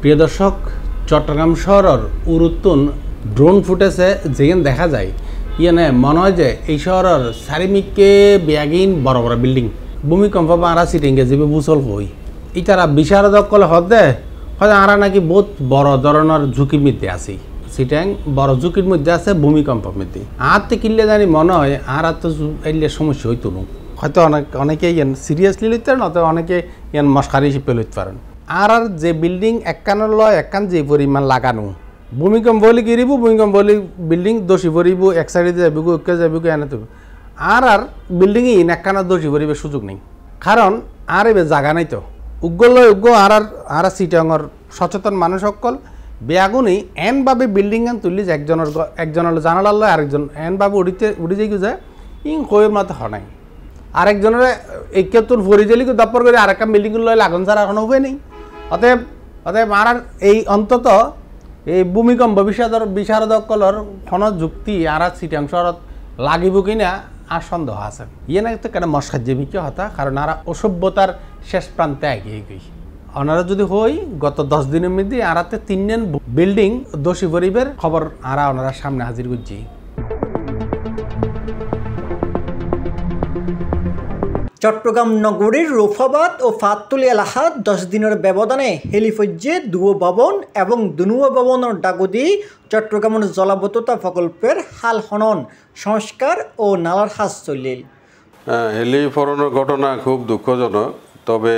প্রিয় দর্শক, চট্টগ্রাম শহরের উরুত্তুন ড্রোন ফুটেজে যেখানে দেখা যায়, ইয়ানে মনে হয় যে এই শহরের চারিমিকে ব্যাগিন বড় বড় বিল্ডিং। ভূমিকম্প আরা সিটিংকে যাবে বুচল হই ইতারা কলে হদে হয় আরা নাকি বহুত বড় ধরনের ঝুঁকির মধ্যে আছি। সিটাং বড় ঝুঁকির মধ্যে আছে, ভূমিকম্পের মধ্যে। আর কিনলে জানি মনে হয় আর তো এলে সমস্যা হইতো না। হয়তো অনেক অনেকে ইয়ান সিরিয়াসলি লইতে পারেন, অথবা অনেকে ইয়ান মস্কারি হিসেবে লইতে পারেন। আর আর যে বিল্ডিং একখানের লয়, একখান যে পরিমাণ লাগানো, ভূমিকম্প হলে কিরিব ভূমিকম্প হলে বিল্ডিং দোষী ভরিব এক সাইডে যাবি গো একে যাবি গো এনে আর আর বিল্ডিং ইন একখানা দোষী ভরিবার সুযোগ নেই। কারণ, আর এবার জায়গা নাই তো। উগ্র লয় উগ্র, আর আর আর সিটংর সচেতন মানুষ সকল বেয়াগুনি এনভাবে বিল্ডিং আন তুললি যে একজনের একজনের জানালার লয় আরেকজন এনভাবে উড়িতে, উড়ি যাই যায় ইং কয়ের মাথা হনাই আরেকজনের একে তোর ভরি দিলি দপ্পর করে আরেকটা বিল্ডিং লয় লাগান ছাড়া এখন উপায় নেই। অতএব অতএব আর আর এই অন্তত এই ভূমিকম্প বিশারদ বিশারদকলর খন যুক্তি আর আর চিটাংশরত লাগিব কিনা আর সন্দেহ আছে। ইয়ে না তো কেন মশাজ্য বিকে হতা কারণ আর অসভ্যতার শেষ প্রান্তে এগিয়ে গই ওনারা যদি হই গত দশ দিনের মধ্যে আরাতে তিনজন বিল্ডিং দোষী গরিবের খবর আরা ওনারা সামনে হাজির করছি চট্টগ্রাম নগরীর রোফাবাদ ও ফাতুল এলাহাত দশ দিনের ব্যবধানে হেলিফজ্জে দুয়ো ভবন এবং দুনুয়া ভবনের ডাগুদি চট্টগ্রামের জলাবদ্ধতা প্রকল্পের হাল খনন সংস্কার ও নালার হাজ চলিল। হেলি ফরনের ঘটনা খুব দুঃখজনক, তবে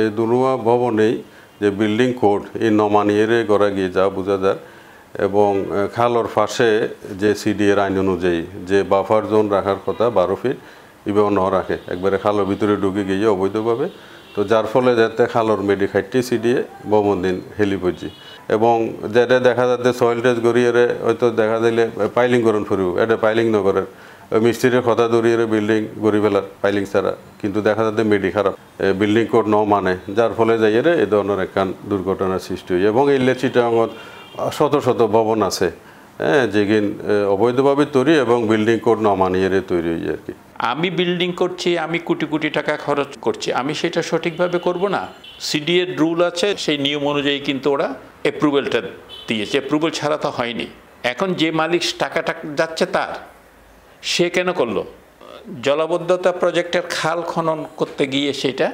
এই দুনুয়া ভবনেই যে বিল্ডিং কোড, এই নমানিয়ে করা গিয়ে যা বোঝা যায়, এবং খালর পাশে যে সিডিএর আইন অনুযায়ী যে বাফার জোন রাখার কথা বারো ফিট ইবেও ন রাখে একবারে খালের ভিতরে ঢুকে গিয়ে অবৈধভাবে তো যার ফলে যাতে খালর মেডি খাইটি সিডিয়ে ভবন দিন হেলিপজি এবং যেটা দেখা যাচ্ছে সয়েল টেস্ট গড়িয়ে হয়তো দেখা দিলে পাইলিং করুন ফুরিব এটা পাইলিং নগরের মিস্ত্রির কথা দৌড়িয়ে বিল্ডিং গড়ি ফেলার পাইলিং ছাড়া। কিন্তু দেখা যাচ্ছে মেডি খারাপ বিল্ডিং কোড ন মানে। যার ফলে যাইয়ে এই ধরনের একখান দুর্ঘটনার সৃষ্টি হয়। এবং এই চিটাঙ্গত শত শত ভবন আছে। হ্যাঁ যেগিন অবৈধভাবে তৈরি এবং বিল্ডিং কোড ন মানিয়ে তৈরি হয়ে আর কি। আমি বিল্ডিং করছি, আমি কোটি কোটি টাকা খরচ করছি, আমি সেটা সঠিকভাবে করব না? সিডিএর রুল আছে, সেই নিয়ম অনুযায়ী কিন্তু ওরা অ্যাপ্রুভেলটা দিয়েছে। অ্যাপ্রুভেল ছাড়া তো হয়নি। এখন যে মালিক টাকাটা যাচ্ছে তার, সে কেন করল? জলাবদ্ধতা প্রজেক্টের খাল খনন করতে গিয়ে সেটা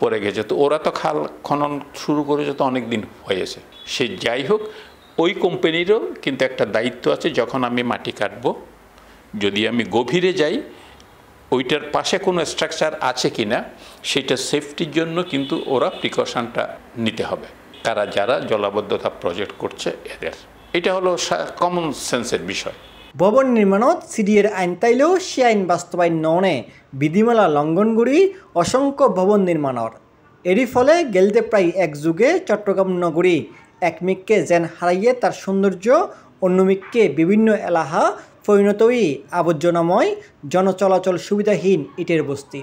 পড়ে গেছে। তো ওরা তো খাল খনন শুরু করেছে তো অনেক দিন হয়েছে। সে যাই হোক, ওই কোম্পানিরও কিন্তু একটা দায়িত্ব আছে, যখন আমি মাটি কাটবো, যদি আমি গভীরে যাই ওইটার পাশে কোনো স্ট্রাকচার আছে কি না সেটা সেফটির জন্য কিন্তু ওরা প্রিকশনটা নিতে হবে। তারা যারা জলাবদ্ধতা প্রজেক্ট করছে এদের। এটা হলো কমন সেন্সের বিষয়। ভবন নির্মাণত সিডিএর আইন তাইলেও সে আইন বাস্তবায়ন ননে বিধিমালা লঙ্ঘন করি অসংখ্য ভবন নির্মাণর এরই ফলে গেলতে প্রায় এক যুগে চট্টগ্রাম নগরী এক মিককে যেন হারাইয়ে তার সৌন্দর্য অন্য মিককে বিভিন্ন এলাহা পরিণত হই আবর্জনাময়, জনচলাচল সুবিধাহীন ইটের বস্তি।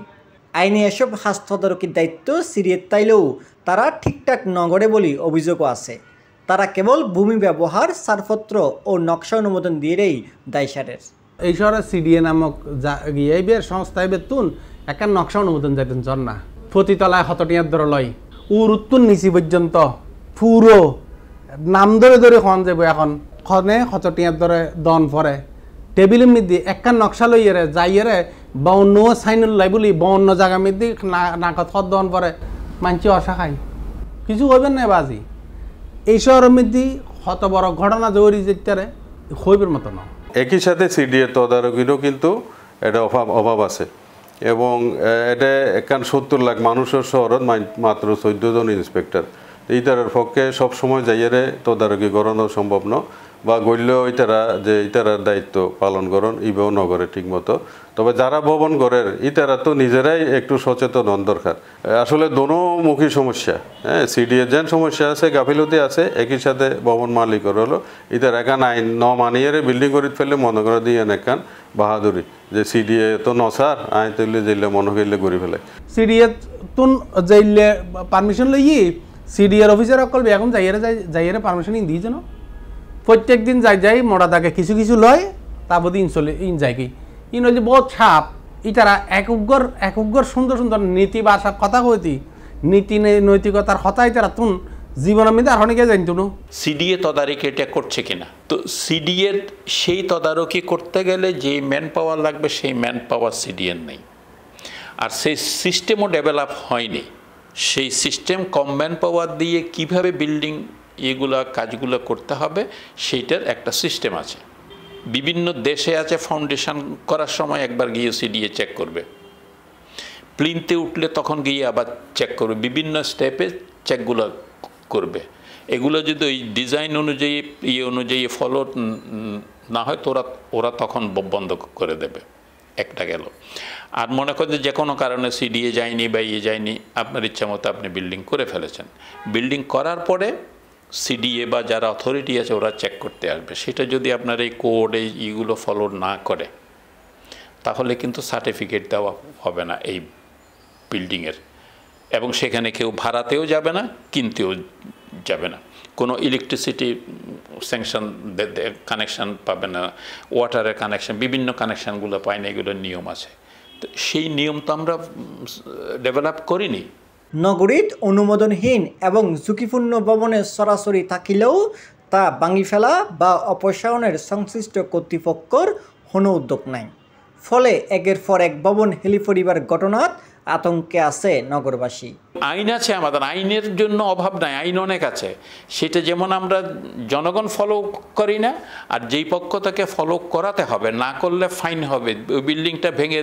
আইনে এসব হাস তদারকির দায়িত্ব সিরিয়ে তাইলেও তারা ঠিকঠাক নগরে বলি অভিযোগও আছে। তারা কেবল ভূমি ব্যবহার, ছাড়পত্র ও নকশা অনুমোদন দিয়েই দায় সারের। এই শহরে সিডিএ নামক যা এই বের তুন একটা নকশা অনুমোদন যাইতেন চল না ফতিতলায় হতটিয়ার ধরে লয় উর উত্তুন নিচি পর্যন্ত, পুরো, নাম ধরে ধরে খন যাব এখন? খনে হতটিয়ার ধরে দন পরে। টেবিলের মধ্যে একখান নকশা লইয়ে রে, যাইয়ে রে বন্য সাইনুল লাই বলি বন্য জায়গা মধ্যে নাকত খত দন পরে, মানছি অসা খাই কিছু হইবেন না বাজি এই শহরের মধ্যে কত বড় ঘটনা জরুরি যেতে হইবের মতো না। একই সাথে সিডিএর তদারকিরও কিন্তু এটা অভাব অভাব আছে। এবং এটা একান সত্তর লাখ মানুষের শহরত মাই- মাত্র চোদ্দ জন ইন্সপেক্টর ইতারার পক্ষে সবসময় যাইয়ারে তদারকি করানো সম্ভব ন। বা গল্য ইতারা যে ইতারার দায়িত্ব পালন করন, ইবেও নগরে ঠিক মতো। তবে যারা ভবন করের ইতারা তো নিজেরাই একটু সচেতন হন দরকার। আসলে দোনোমুখী সমস্যা। হ্যাঁ সিডিএ যেন সমস্যা আছে, গাফিলতি আছে, একই সাথে ভবন মালিকের হলো। ইতার একান আইন ন মানিয়ে বিল্ডিং করে ফেললে মনে করে দিয়ে একান বাহাদুরি। যে সিডিএ তো নসার আইন তুললে যেলে মনে করলে করে ফেলে। সিডিএ তুন যাইলে পারমিশন লইয়ে সিডিএর অফিসার অকল এখন যাইয়ারে যাই যাইয়ারে পারমিশন ইন দিয়েছে না? প্রত্যেক দিন যাই যাই মোড়া থাকে কিছু কিছু লয় তারপর ইন চলে, ইন যায় কি। ইন হইলে বহুত ছাপ ইতারা এক উগ্র সুন্দর সুন্দর নীতি বাসা কথা কইতি। নীতি নৈতিকতার হতাই তারা তুন। জীবন আমি আর অনেকে জানতো না সিডিএ তদারকি এটা করছে কিনা? তো সিডিএর সেই তদারকি করতে গেলে যে ম্যান পাওয়ার লাগবে, সেই ম্যান পাওয়ার সিডিএর নেই। আর সেই সিস্টেমও ডেভেলপ হয়নি। সেই সিস্টেম কম ম্যান পাওয়ার দিয়ে কীভাবে বিল্ডিং এগুলা কাজগুলো করতে হবে, সেইটার একটা সিস্টেম আছে। বিভিন্ন দেশে আছে ফাউন্ডেশন করার সময় একবার গিয়ে সিডিএ চেক করবে। প্লিনতে উঠলে তখন গিয়ে আবার চেক করবে, বিভিন্ন স্টেপে চেকগুলো করবে। এগুলো যদি ওই ডিজাইন অনুযায়ী ইয়ে অনুযায়ী ফলো না হয়, তো ওরা ওরা তখন বন্ধ করে দেবে, একটা গেল। আর মনে করেন যে কোনো কারণে সিডিএ যায়নি বা ইয়ে যায়নি, আপনার ইচ্ছা মতো আপনি বিল্ডিং করে ফেলেছেন। বিল্ডিং করার পরে সিডিএ বা যারা অথরিটি আছে, ওরা চেক করতে আসবে। সেটা যদি আপনার এই কোড এই ইগুলো ফলো না করে, তাহলে কিন্তু সার্টিফিকেট দেওয়া হবে না এই বিল্ডিংয়ের এবং সেখানে কেউ ভাড়াতেও যাবে না, কিনতেও যাবে না। কোনো ইলেকট্রিসিটি স্যাংশন কানেকশান পাবে না ওয়াটারের কানেকশান বিভিন্ন কানেকশানগুলো পায় না, এগুলোর নিয়ম আছে। তো সেই নিয়ম তো আমরা ডেভেলপ করিনি। নগরীত অনুমোদনহীন এবং ঝুঁকিপূর্ণ ভবনে সরাসরি থাকিলেও তা ভাঙি ফেলা বা অপসারণের সংশ্লিষ্ট কর্তৃপক্ষর কোনো উদ্যোগ নাই। ফলে একের পর এক ভবন হেলি পরিবার ঘটনাত আতঙ্কে আছে নগরবাসী। আইন আছে আমাদের, আইনের জন্য অভাব নাই, আইন অনেক আছে। সেটা যেমন আমরা জনগণ ফলো করি না, আর যেই পক্ষ তাকে ফলো করাতে হবে, না করলে ফাইন হবে। বিল্ডিংটা ভেঙে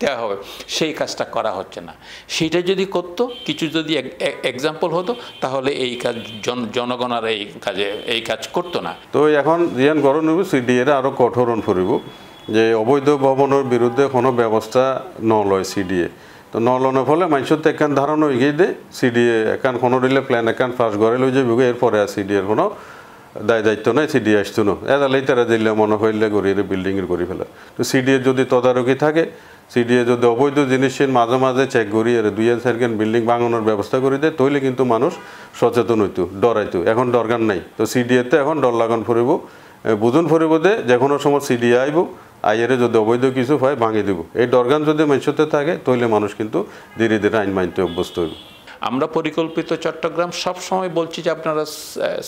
দেওয়া হবে, সেই কাজটা করা হচ্ছে না। সেটা যদি করতো, কিছু যদি এক্সাম্পল হতো, তাহলে এই কাজ জন, জনগণ আর এই কাজে, এই কাজ করতো না। তো এখন জিয়ান গরম নিব সিডিএর আরও কঠোরণ ফুরিব, যে অবৈধ ভবনের বিরুদ্ধে কোনো ব্যবস্থা ন নলয় সিডিএ। তো নলনের ফলে মানুষের তো একান ধারণা হয়ে গিয়ে দে, সিডিএ একান কোনো দিলে প্ল্যান একান ফার্স্ট ঘরে লই যাবি এরপরে আর সিডিএর কোনো দায় দায়িত্ব নাই, সিডিএ আসতো না। এদালেই তারা দিলে মনে হইলে গড়িয়ে বিল্ডিংয়ের করে ফেলা। তো সিডিএ যদি তদারকি থাকে সিডিএ যদি অবৈধ জিনিসের মাঝে মাঝে চেক আর দুই সার্কেন বিল্ডিং ভাঙানোর ব্যবস্থা করে দেয় তাহলে কিন্তু মানুষ সচেতন হইতো, ডরাইতো। এখন দরকার নাই। তো সিডিএতে এখন ডর লাগান ফুরিব। বুঝুন ফুরিব দে যে কোনো সময় সিডিএ আইব আইয়ারে যদি অবৈধ কিছু হয় ভাঙিয়ে দিব। এই ডরগান যদি মানুষতে থাকে তাহলে মানুষ কিন্তু ধীরে ধীরে আইন মানতে অভ্যস্ত হইব। আমরা পরিকল্পিত চট্টগ্রাম সব সময় বলছি যে আপনারা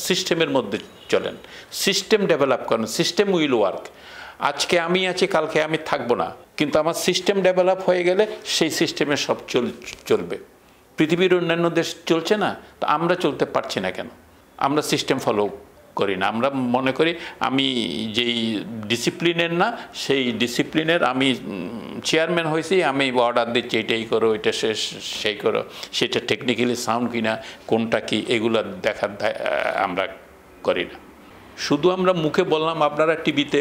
সিস্টেমের মধ্যে চলেন। সিস্টেম ডেভেলপ করেন সিস্টেম উইল ওয়ার্ক আজকে আমি আছি, কালকে আমি থাকব না। কিন্তু আমার সিস্টেম ডেভেলপ হয়ে গেলে সেই সিস্টেমে সব চল, চলবে। পৃথিবীর অন্যান্য দেশ চলছে না, তো আমরা চলতে পারছি না কেন? আমরা সিস্টেম ফলো করি না। আমরা মনে করি আমি যেই ডিসিপ্লিনের না, সেই ডিসিপ্লিনের আমি চেয়ারম্যান হয়েছি, আমি অর্ডার দিচ্ছি, এটাই করো, এটা শেষ সেই করো। সেটা টেকনিক্যালি সাউন্ড কিনা, কোনটা কি, এগুলো দেখার আমরা করি না। শুধু আমরা মুখে বললাম, আপনারা টিভিতে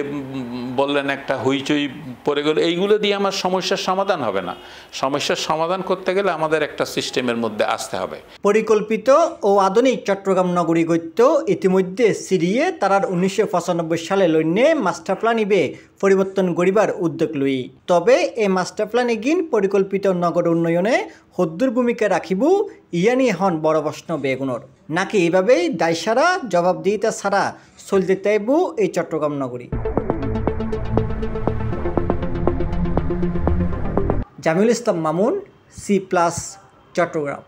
বললেন একটা হইচই পড়ে গেল, এইগুলো দিয়ে আমার সমস্যার সমাধান হবে না। সমস্যার সমাধান করতে গেলে আমাদের একটা সিস্টেমের মধ্যে আসতে হবে। পরিকল্পিত ও আধুনিক চট্টগ্রাম নগরী গত্য ইতিমধ্যে সিরিয়ে তারার উনিশশো পঁচানব্বই সালে লইনে মাস্টার প্ল্যান ইবে পরিবর্তন করিবার উদ্যোগ লই। তবে এই মাস্টার প্ল্যান এগিন পরিকল্পিত নগর উন্নয়নে হদ্দুর ভূমিকা রাখিব ইয়ানি হন বড় প্রশ্ন বেগুনর। নাকি এইভাবেই দায়সারা জবাবদিহিতা ছাড়া চলতে চাইব এই চট্টগ্রাম নগরী? Jamiul Islam Mamun, C plus, Chittagong.